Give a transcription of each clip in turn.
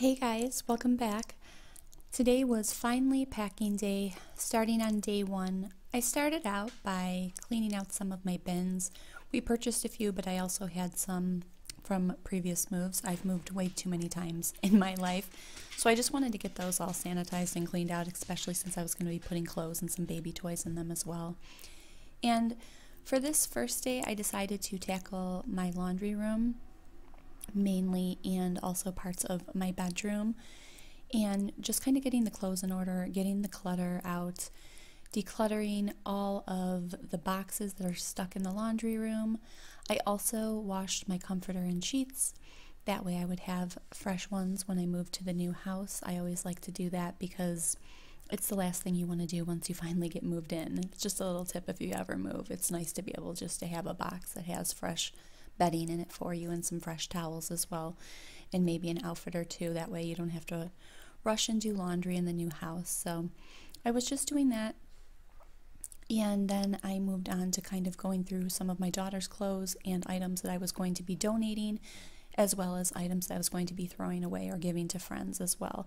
Hey guys, welcome back. Today was finally packing day. Starting on day one, I started out by cleaning out some of my bins. We purchased a few, but I also had some from previous moves. I've moved way too many times in my life, so I just wanted to get those all sanitized and cleaned out, especially since I was going to be putting clothes and some baby toys in them as well. And for this first day, I decided to tackle my laundry room mainly and also parts of my bedroom and just kind of getting the clothes in order, getting the clutter out, decluttering all of the boxes that are stuck in the laundry room. I also washed my comforter and sheets. That way I would have fresh ones when I move to the new house. I always like to do that because it's the last thing you want to do once you finally get moved in. It's just a little tip if you ever move. It's nice to be able just to have a box that has fresh bedding in it for you and some fresh towels as well, and maybe an outfit or two. That way you don't have to rush and do laundry in the new house. So I was just doing that. And then I moved on to kind of going through some of my daughter's clothes and items that I was going to be donating, as well as items that I was going to be throwing away or giving to friends as well.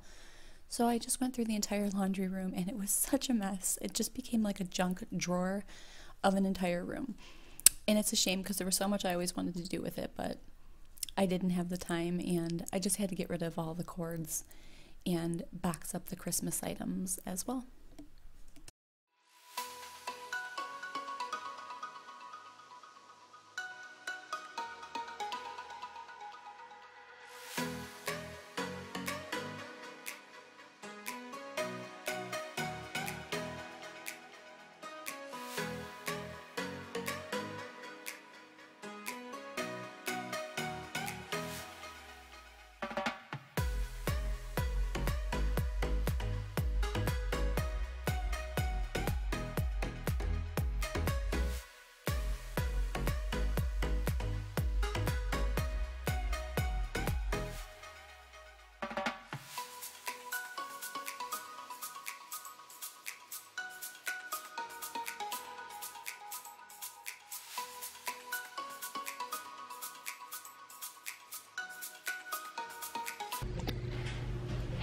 So I just went through the entire laundry room and it was such a mess. It just became like a junk drawer of an entire room. And it's a shame because there was so much I always wanted to do with it, but I didn't have the time and I just had to get rid of all the cords and box up the Christmas items as well.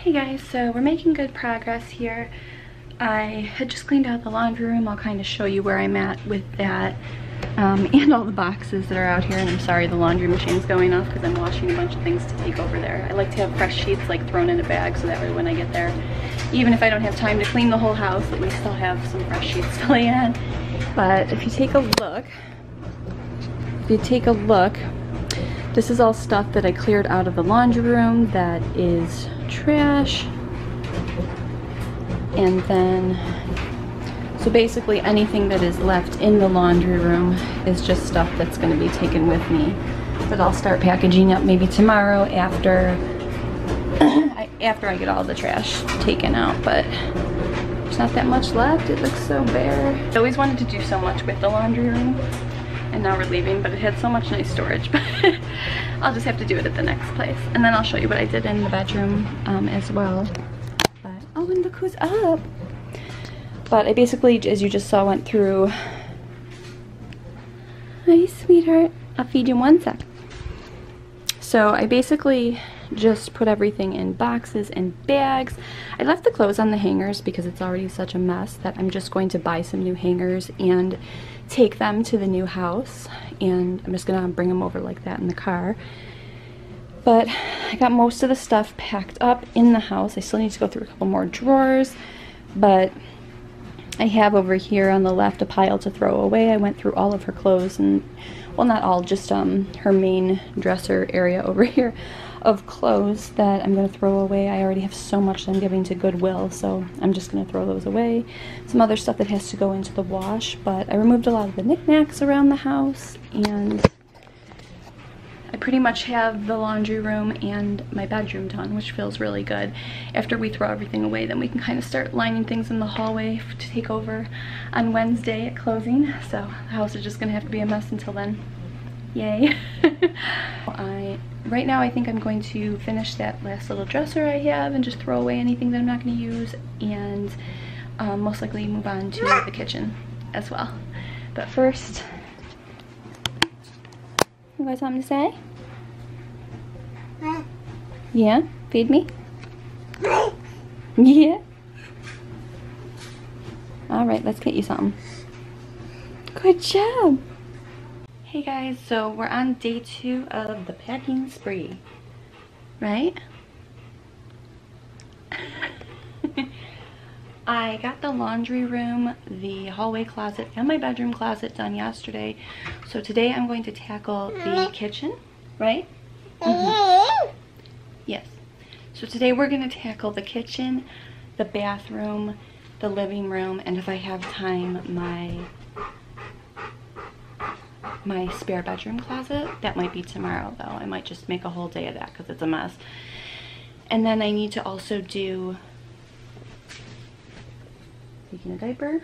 Hey guys, so we're making good progress here. I had just cleaned out the laundry room. I'll kind of show you where I'm at with that um, and all the boxes that are out here. And I'm sorry the laundry machine's going off because I'm washing a bunch of things to take over there. I like to have fresh sheets like thrown in a bag so that way when I get there, even if I don't have time to clean the whole house, at least I'll have some fresh sheets to lay on. But if you take a look, if you take a look, this is all stuff that I cleared out of the laundry room that is trash. And then, so basically anything that is left in the laundry room is just stuff that's going to be taken with me. But I'll start packaging up maybe tomorrow after, after I get all the trash taken out. But there's not that much left. It looks so bare. I always wanted to do so much with the laundry room and now we're leaving but it had so much nice storage but I'll just have to do it at the next place. And then I'll show you what I did in the bedroom um, as well. But oh and look who's up. But I basically as you just saw went through. Hi sweetheart. I'll feed you in one sec. So I basically just put everything in boxes and bags. I left the clothes on the hangers because it's already such a mess that I'm just going to buy some new hangers and take them to the new house and I'm just gonna bring them over like that in the car. But I got most of the stuff packed up in the house. I still need to go through a couple more drawers, but I have over here on the left a pile to throw away. I went through all of her clothes and, well not all, just um, her main dresser area over here of clothes that I'm going to throw away. I already have so much that I'm giving to Goodwill, so I'm just going to throw those away. Some other stuff that has to go into the wash, but I removed a lot of the knickknacks around the house, and pretty much have the laundry room and my bedroom done, which feels really good. After we throw everything away, then we can kind of start lining things in the hallway to take over on Wednesday at closing, so the house is just going to have to be a mess until then. Yay. I right now I think I'm going to finish that last little dresser I have and just throw away anything that I'm not going to use and um, most likely move on to the kitchen as well. But first, you got something to say? Yeah? Feed me? Yeah. All right, let's get you something. Good job. Hey guys, so we're on day two of the packing spree, right? I got the laundry room, the hallway closet, and my bedroom closet done yesterday. So today I'm going to tackle the kitchen, right? Mm -hmm. So today we're going to tackle the kitchen, the bathroom, the living room, and if I have time, my my spare bedroom closet. That might be tomorrow though. I might just make a whole day of that because it's a mess. And then I need to also do taking a diaper.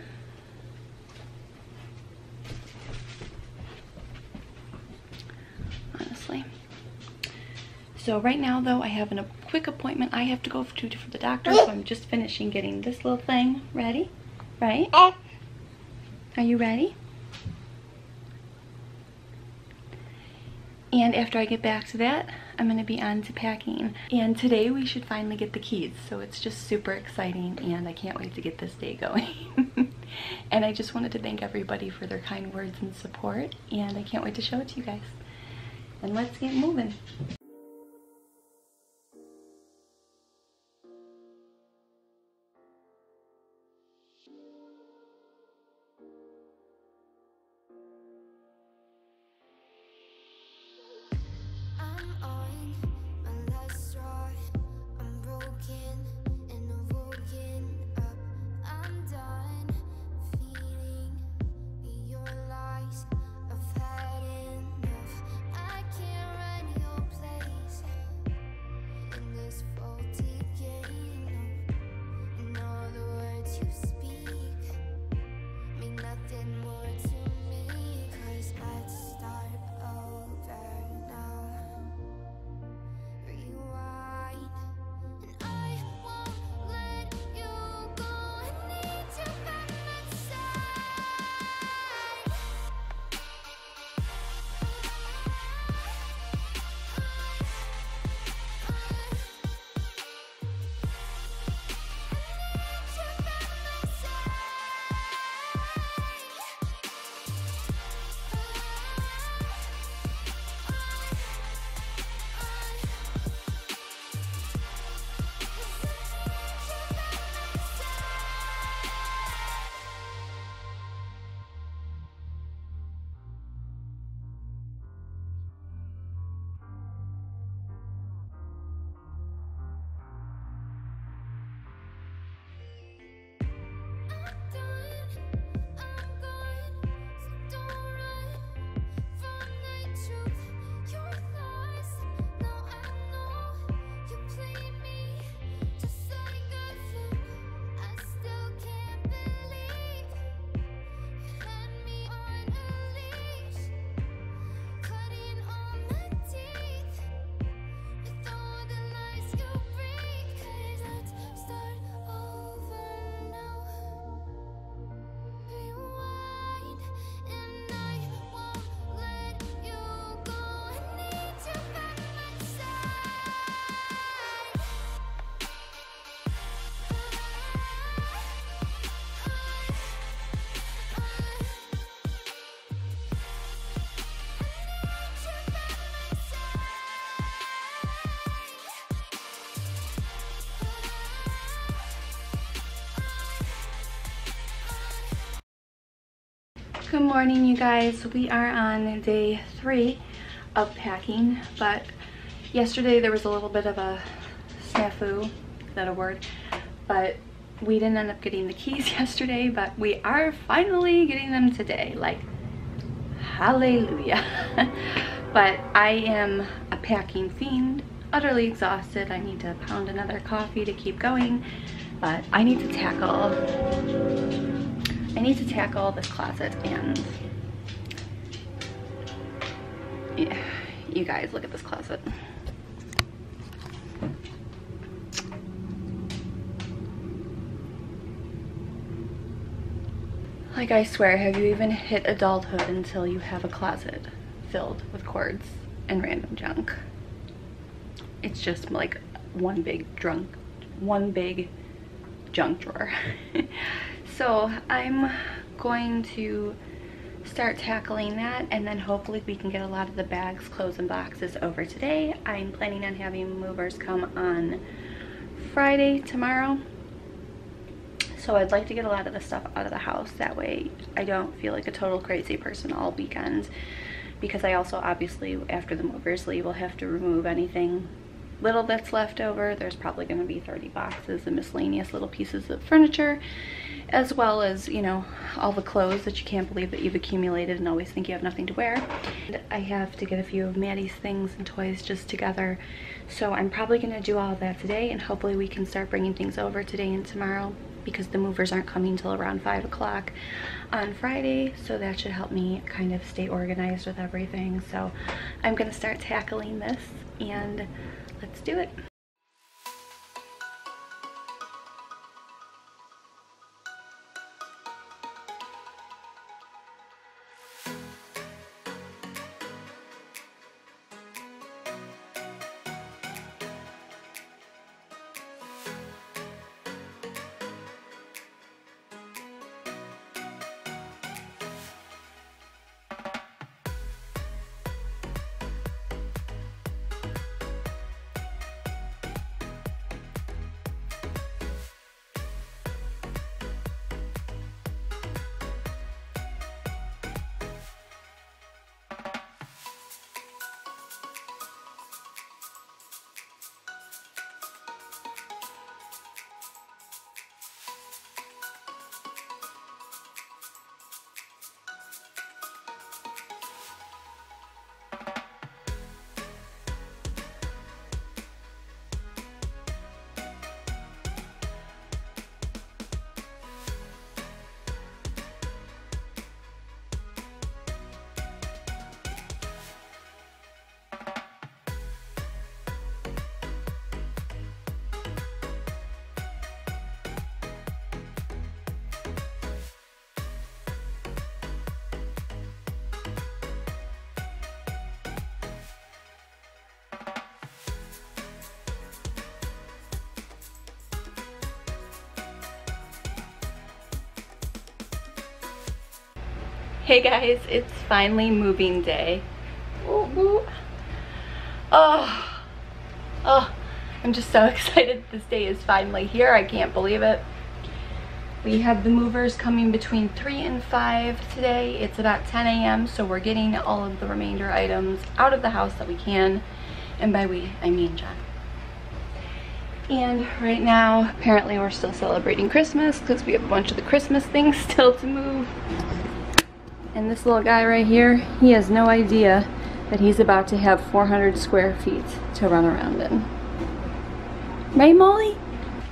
So right now though, I have an, a quick appointment I have to go to for the doctor, so I'm just finishing getting this little thing ready, right? Are you ready? And after I get back to that, I'm going to be on to packing. And today we should finally get the keys. So it's just super exciting and I can't wait to get this day going. and I just wanted to thank everybody for their kind words and support. And I can't wait to show it to you guys. And let's get moving. you Good morning, you guys. We are on day three of packing, but yesterday there was a little bit of a snafu, is that a word? But we didn't end up getting the keys yesterday, but we are finally getting them today. Like, hallelujah. but I am a packing fiend, utterly exhausted. I need to pound another coffee to keep going, but I need to tackle I need to tackle this closet and yeah, you guys look at this closet. Like I swear, have you even hit adulthood until you have a closet filled with cords and random junk? It's just like one big drunk, one big junk drawer. so I'm going to start tackling that and then hopefully we can get a lot of the bags, clothes, and boxes over today. I'm planning on having movers come on Friday tomorrow. So I'd like to get a lot of the stuff out of the house. That way I don't feel like a total crazy person all weekend. Because I also obviously, after the movers leave, will have to remove anything little that's left over. There's probably going to be 30 boxes of miscellaneous little pieces of furniture as well as, you know, all the clothes that you can't believe that you've accumulated and always think you have nothing to wear. And I have to get a few of Maddie's things and toys just together. So I'm probably going to do all that today and hopefully we can start bringing things over today and tomorrow because the movers aren't coming till around 5 o'clock on Friday. So that should help me kind of stay organized with everything. So I'm going to start tackling this and let's do it. Hey guys, it's finally moving day. Ooh, ooh. Oh, oh, I'm just so excited this day is finally here. I can't believe it. We have the movers coming between 3 and 5 today. It's about 10 a.m. so we're getting all of the remainder items out of the house that we can. And by we, I mean John. And right now, apparently we're still celebrating Christmas because we have a bunch of the Christmas things still to move. And this little guy right here, he has no idea that he's about to have 400 square feet to run around in. Right, Molly?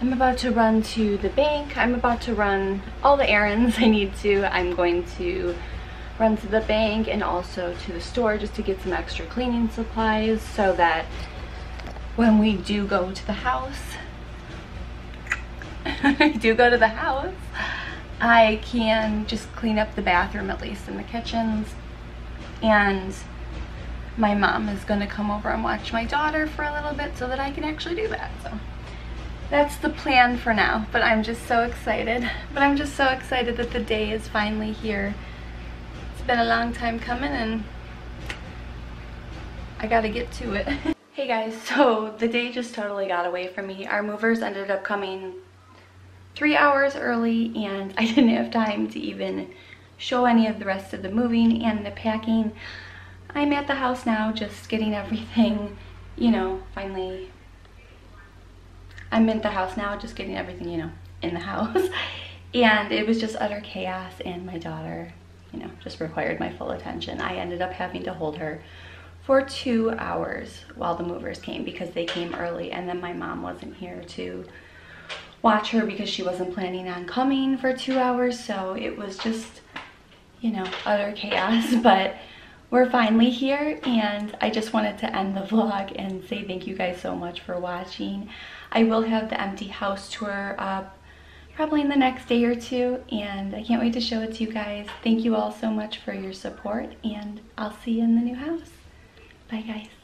I'm about to run to the bank. I'm about to run all the errands I need to. I'm going to run to the bank and also to the store just to get some extra cleaning supplies so that when we do go to the house, do go to the house, I can just clean up the bathroom at least in the kitchens and my mom is going to come over and watch my daughter for a little bit so that I can actually do that. So that's the plan for now, but I'm just so excited. But I'm just so excited that the day is finally here. It's been a long time coming and I gotta get to it. hey guys, so the day just totally got away from me. Our movers ended up coming three hours early and I didn't have time to even show any of the rest of the moving and the packing. I'm at the house now just getting everything, you know, finally. I'm in the house now just getting everything, you know, in the house. and it was just utter chaos and my daughter, you know, just required my full attention. I ended up having to hold her for two hours while the movers came because they came early and then my mom wasn't here to watch her because she wasn't planning on coming for two hours. So it was just, you know, utter chaos. But we're finally here and I just wanted to end the vlog and say thank you guys so much for watching. I will have the empty house tour up probably in the next day or two and I can't wait to show it to you guys. Thank you all so much for your support and I'll see you in the new house. Bye guys.